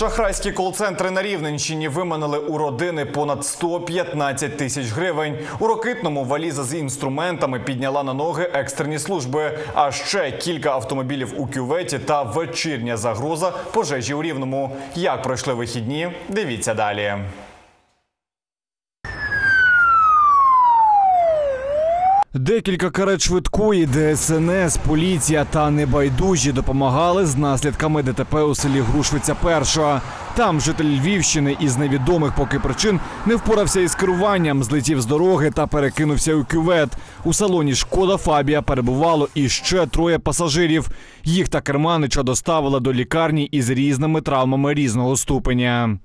Шахрайські кол-центри на Рівненщині виманили у родини понад 115 тисяч гривень. У Рокитному валіза з інструментами підняла на ноги екстрені служби. А ще кілька автомобілів у кюветі та вечірня загроза пожежі у Рівному. Як пройшли вихідні? Дивіться далі. Декілька карет швидкої, ДСНС, поліція та небайдужі допомагали з наслідками ДТП у селі Грушвиця Перша. Там житель Львівщини із невідомих поки причин не впорався із керуванням, злетів з дороги та перекинувся у кювет. У салоні Шкода Фабія перебувало іще троє пасажирів. Їх та керманича доставили до лікарні із різними травмами різного ступеня.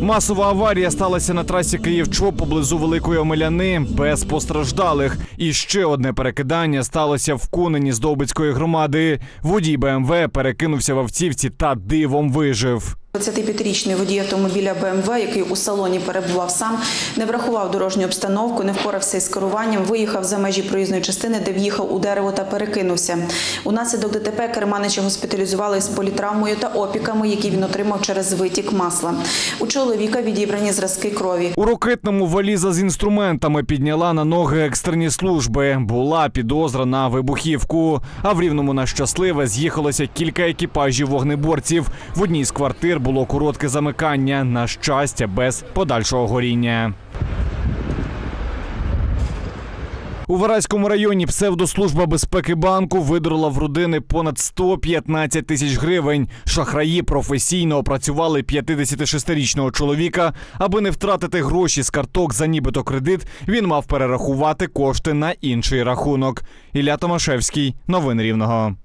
Масова аварія сталася на трасі Київ-Чоп поблизу Великої Омеляни без постраждалих. І ще одне перекидання сталося в Кунені з Довбицької громади. Водій БМВ перекинувся в автівці та дивом вижив. 25-річний водій автомобіля БМВ, який у салоні перебував сам, не врахував дорожню обстановку, не впорався із керуванням, виїхав за межі проїзної частини, де в'їхав у дерево та перекинувся. Унаслідок ДТП керманича госпіталізували з політравмою та опіками, які він отримав через витік масла. У чоловіка відібрані зразки крові. У Рокитному валіза з інструментами підняла на ноги екстрені служби. Була підозра на вибухівку. А в рівному на щасливе з'їхалося кілька екіпажів вогнеборців. В одній з квартир було коротке замикання. На щастя, без подальшого горіння. У Вараському районі псевдослужба безпеки банку видрила в родини понад 115 тисяч гривень. Шахраї професійно опрацювали 56-річного чоловіка. Аби не втратити гроші з карток за нібито кредит, він мав перерахувати кошти на інший рахунок. Ілля Томашевський, новини Рівного.